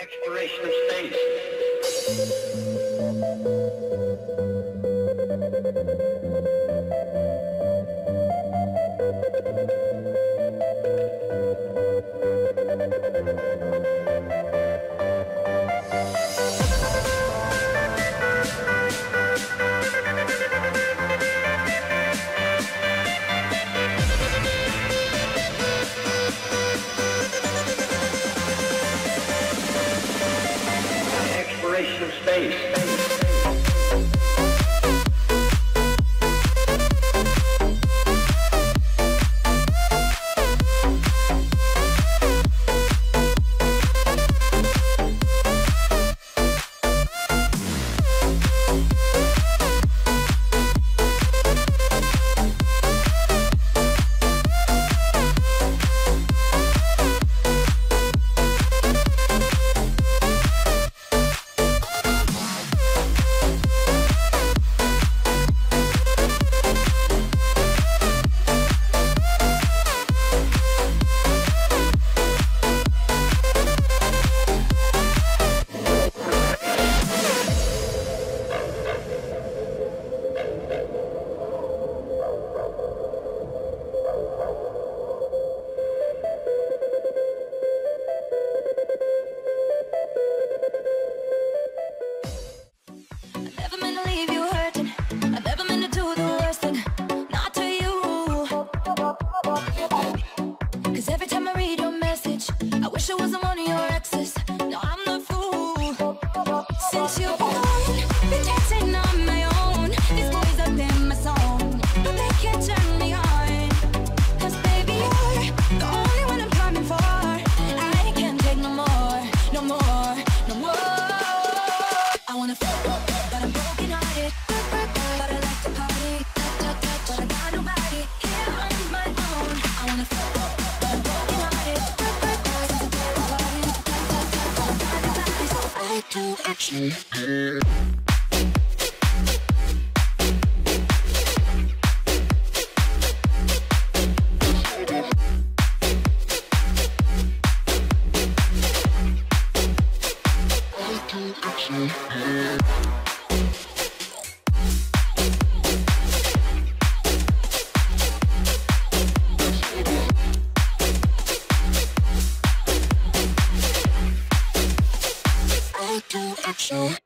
Exploration of space. space. space. money or to action. Yeah. action. Yeah. to action.